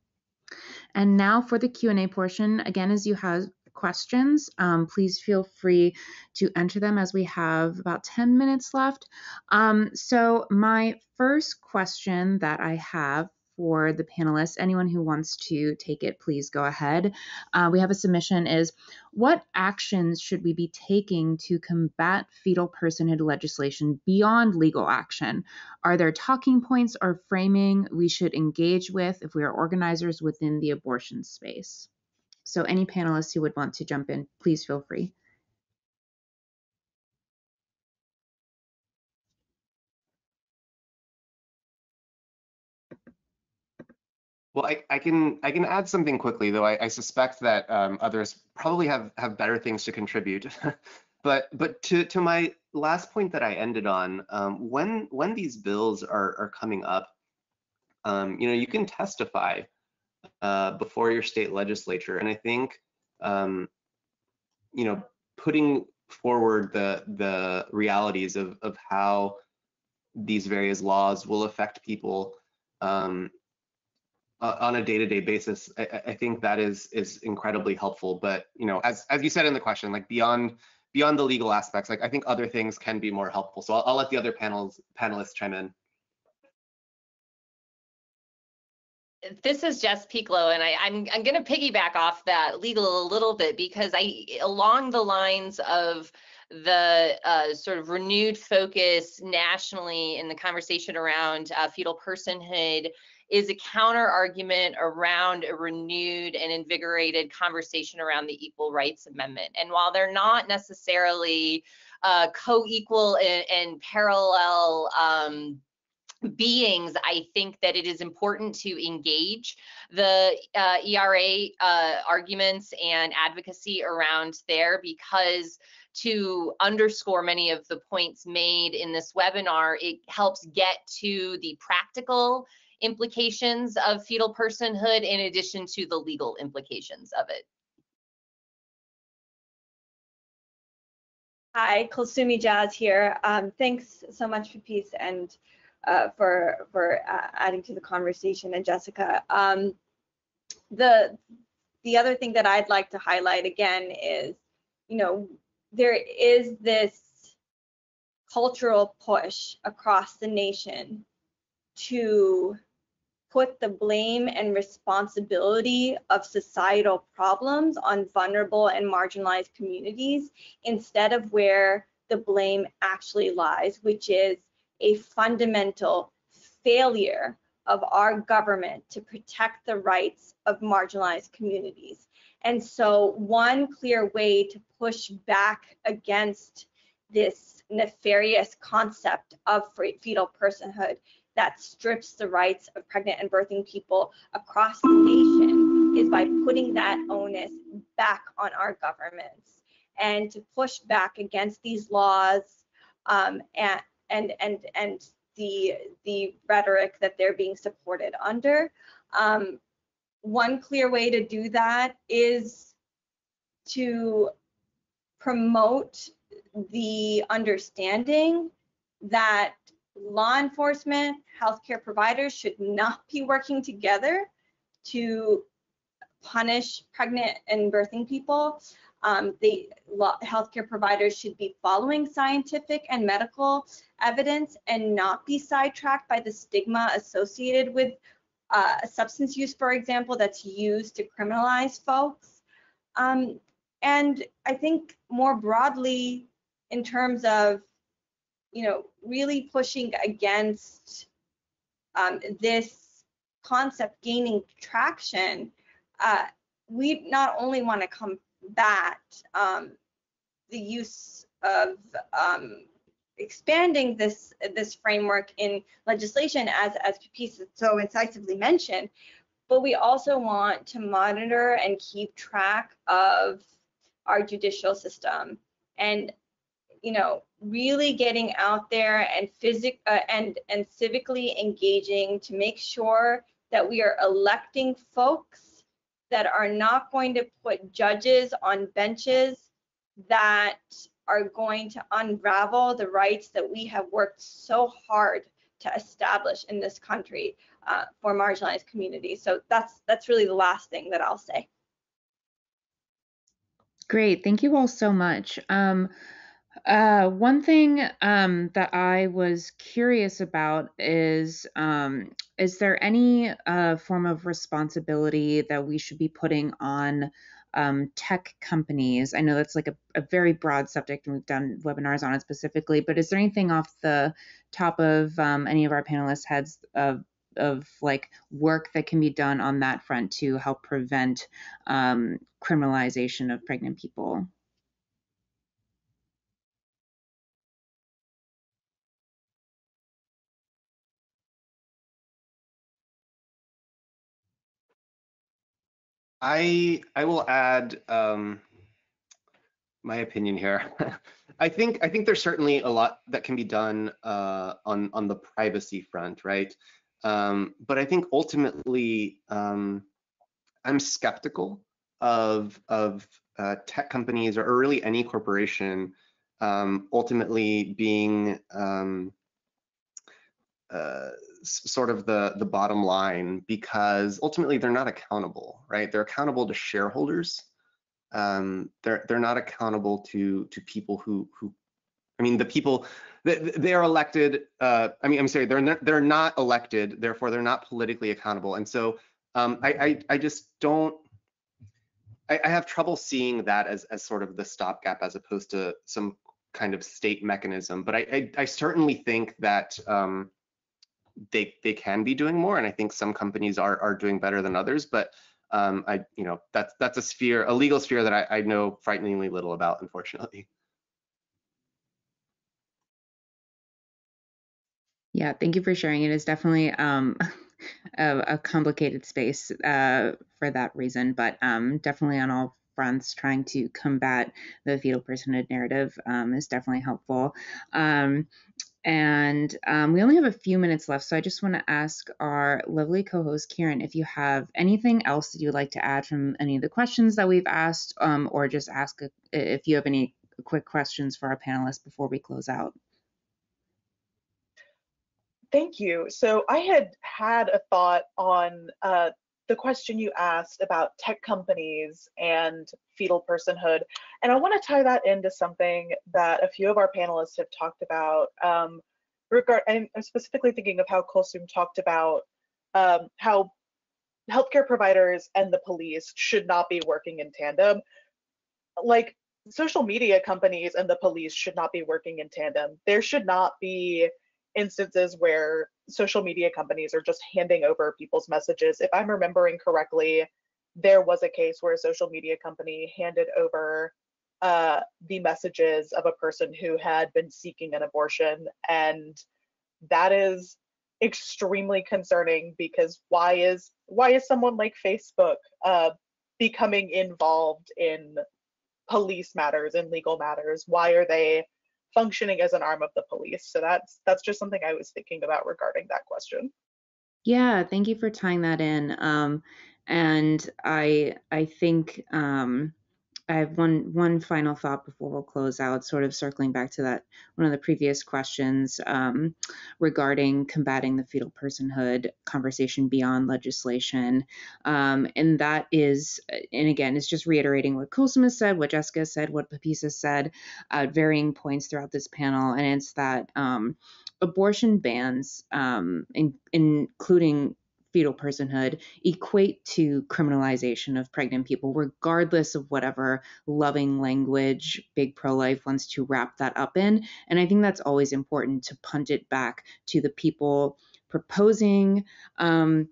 And now for the Q&A portion, again, as you have questions, um, please feel free to enter them as we have about 10 minutes left. Um, so my first question that I have for the panelists, anyone who wants to take it, please go ahead. Uh, we have a submission is, what actions should we be taking to combat fetal personhood legislation beyond legal action? Are there talking points or framing we should engage with if we are organizers within the abortion space? So any panelists who would want to jump in, please feel free. Well, I, I can I can add something quickly, though I, I suspect that um, others probably have have better things to contribute. <laughs> but but to to my last point that I ended on, um, when when these bills are are coming up, um, you know, you can testify uh, before your state legislature. And I think, um, you know, putting forward the the realities of of how these various laws will affect people um, on a day-to-day basis, I, I, think that is is incredibly helpful. But you know, as as you said in the question, like beyond beyond the legal aspects, like I think other things can be more helpful. So I'll, I'll let the other panels panelists chime in. This is Jess Pieklo, and I, am I'm, I'm going to piggyback off that legal a little bit because I, along the lines of the uh, sort of renewed focus nationally in the conversation around uh, fetal personhood is a counter argument around a renewed and invigorated conversation around the Equal Rights Amendment. And while they're not necessarily uh, co-equal and, and, parallel um, beings, I think that it is important to engage the uh, ERA uh, arguments and advocacy around there because to underscore many of the points made in this webinar, it helps get to the practical implications of fetal personhood in addition to the legal implications of it. Hi, Kulsum Ijaz here. Um, thanks so much for peace and uh, for for uh, adding to the conversation and Jessica. Um, the the other thing that I'd like to highlight again is, you know, there is this cultural push across the nation to put the blame and responsibility of societal problems on vulnerable and marginalized communities instead of where the blame actually lies, which is a fundamental failure of our government to protect the rights of marginalized communities. And so one clear way to push back against this nefarious concept of fetal personhood that strips the rights of pregnant and birthing people across the nation is by putting that onus back on our governments and to push back against these laws um, and and and and the the rhetoric that they're being supported under. Um, one clear way to do that is to promote the understanding that law enforcement, healthcare providers should not be working together to punish pregnant and birthing people. Um, the healthcare providers should be following scientific and medical evidence and not be sidetracked by the stigma associated with uh, substance use, for example, that's used to criminalize folks. Um, and I think more broadly, in terms of, you know, really pushing against um, this concept gaining traction, uh, we not only want to come that um, the use of um, expanding this this framework in legislation, as as Pepis so incisively mentioned, but we also want to monitor and keep track of our judicial system and you know really getting out there and physic uh, and and civically engaging to make sure that we are electing folks that are not going to put judges on benches that are going to unravel the rights that we have worked so hard to establish in this country uh, for marginalized communities. So that's that's really the last thing that I'll say. Great, thank you all so much. Um, uh, one thing um, that I was curious about is um, is there any uh, form of responsibility that we should be putting on um, tech companies? I know that's like a, a, very broad subject and we've done webinars on it specifically, but is there anything off the top of um, any of our panelists' heads of of like work that can be done on that front to help prevent um, criminalization of pregnant people? I I will add um, my opinion here. <laughs> I think I think there's certainly a lot that can be done uh, on on the privacy front, right? Um, but I think ultimately um, I'm skeptical of of uh, tech companies or, really any corporation um, ultimately being um, uh, sort of the the bottom line because ultimately they're not accountable, right? They're accountable to shareholders. Um, they're they're not accountable to to people who who, I mean, the people they, they are elected. Uh, I mean, I'm sorry, they're not, they're not elected, therefore they're not politically accountable. And so um, I, I I just don't. I, I have trouble seeing that as as sort of the stopgap as opposed to some kind of state mechanism. But I I, I certainly think that. Um, they they can be doing more, and I think some companies are are doing better than others. But um, I you know that's that's a sphere, a legal sphere that I, I know frighteningly little about, unfortunately. Yeah, thank you for sharing. It is definitely um, <laughs> a, a, complicated space uh, for that reason, but um, definitely on all fronts, trying to combat the fetal personhood narrative um, is definitely helpful. And um, we only have a few minutes left, so I just want to ask our lovely co host, Kieran, if you have anything else that you'd like to add from any of the questions that we've asked, um, or just ask a, if you have any quick questions for our panelists before we close out. Thank you. So I had had a thought on uh, the question you asked about tech companies and fetal personhood. And I want to tie that into something that a few of our panelists have talked about. Um, regard, I'm specifically thinking of how Kulsum talked about um, how healthcare providers and the police should not be working in tandem. Like social media companies and the police should not be working in tandem. There should not be instances where social media companies are just handing over people's messages. If I'm remembering correctly, there was a case where a social media company handed over uh, the messages of a person who had been seeking an abortion. And that is extremely concerning because why is why is someone like Facebook uh, becoming involved in police matters and legal matters? Why are they functioning as an arm of the police. So that's that's just something I was thinking about regarding that question. Yeah, thank you for tying that in. Um, and I I think um, I have one one final thought before we'll close out, sort of circling back to that one of the previous questions um, regarding combating the fetal personhood conversation beyond legislation, um, and that is, and again, it's just reiterating what Kulsum has said, what Jessica said, what Pepisa said at varying points throughout this panel, and it's that um, abortion bans, um, in, including fetal personhood equate to criminalization of pregnant people, regardless of whatever loving language big pro life wants to wrap that up in. And I think that's always important to punt it back to the people proposing. Um,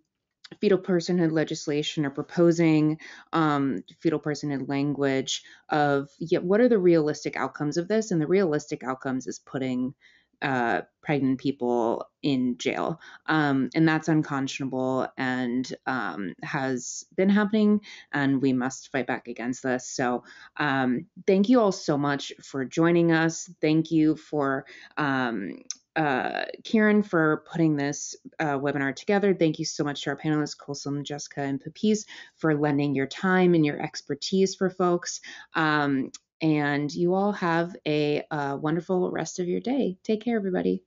fetal personhood legislation or proposing um, fetal personhood language of yeah, what are the realistic outcomes of this and the realistic outcomes is putting uh, pregnant people in jail. Um, and that's unconscionable and um, has been happening, and we must fight back against this. So, um, thank you all so much for joining us. Thank you for um, uh, Kieran for putting this uh, webinar together. Thank you so much to our panelists, Kulsum, Jessica, and Pepis for lending your time and your expertise for folks. Um, and you all have a, a wonderful rest of your day. Take care, everybody.